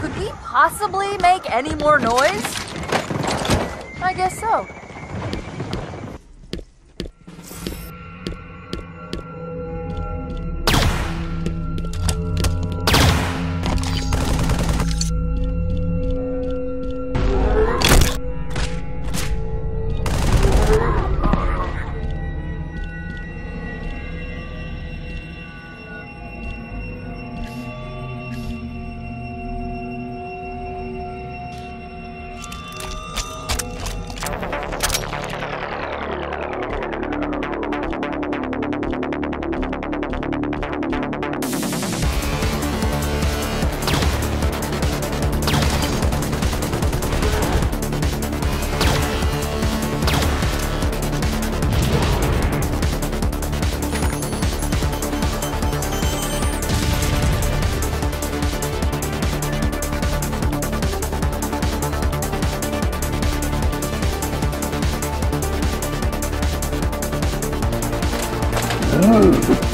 Could we possibly make any more noise? I guess so. Oh.